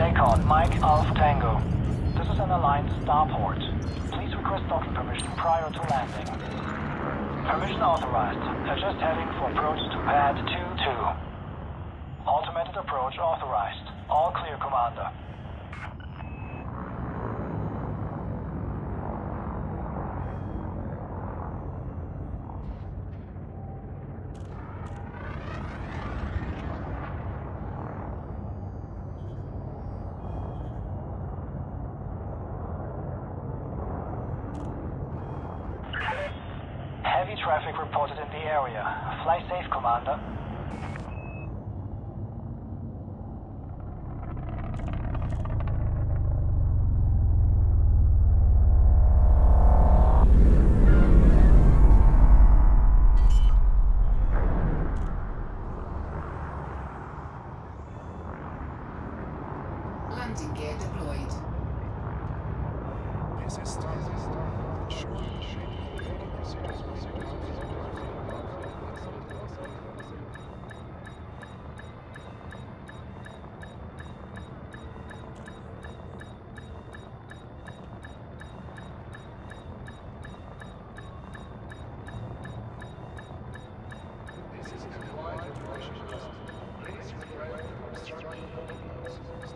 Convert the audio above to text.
Dacon, Mike, Alpha Tango. This is an aligned starport. Please request docking permission prior to landing. Permission authorized. Adjust heading for approach to pad 2-2. Automated approach authorized. All clear, Commander. Heavy traffic reported in the area. Fly safe, Commander. Landing gear deployed. This is starting. Sure. All This is a wide information. Please refrain from obstructing. Start